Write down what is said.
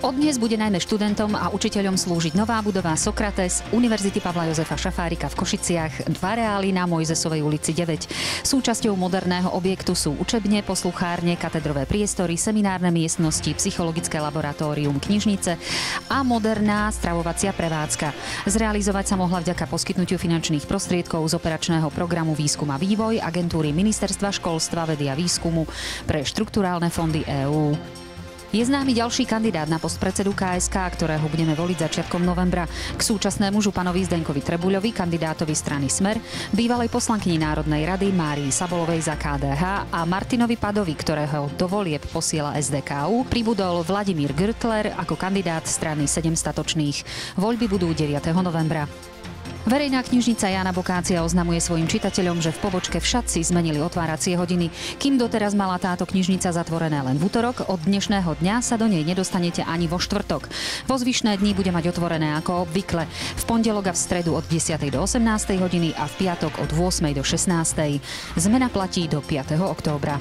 Od dnes bude najmä študentom a učiteľom slúžiť nová budova Sokrates Univerzity Pavla Jozefa Šafárika v Košiciach, dva reály na Mojzesovej ulici 9. Súčasťou moderného objektu sú učebne, posluchárne, katedrové priestory, seminárne miestnosti, psychologické laboratórium, knižnice a moderná stravovacia prevádzka. Zrealizovať sa mohla vďaka poskytnutiu finančných prostriedkov z operačného programu Výskum a vývoj agentúry Ministerstva školstva, vedy a výskumu pre štrukturálne fondy EÚ. Je známy ďalší kandidát na post predsedu KSK, ktorého budeme voliť začiatkom novembra. K súčasnému županovi Zdenkovi Trebuľovi, kandidátovi strany Smer, bývalej poslankyni Národnej rady Márii Sabolovej za KDH a Martinovi Padovi, ktorého do volieb posiela SDKU, pribudol Vladimír Grtler ako kandidát strany 7 statočných. Voľby budú 9. novembra. Verejná knižnica Jana Bokácia oznamuje svojim čitateľom, že v pobočke v Šatci zmenili otváracie hodiny. Kým doteraz mala táto knižnica zatvorené len v útorok, od dnešného dňa sa do nej nedostanete ani vo štvrtok. Vo zvyšné dni bude mať otvorené ako obvykle. V pondelok a v stredu od 10. do 18. hodiny a v piatok od 8. do 16. Zmena platí do 5. októbra.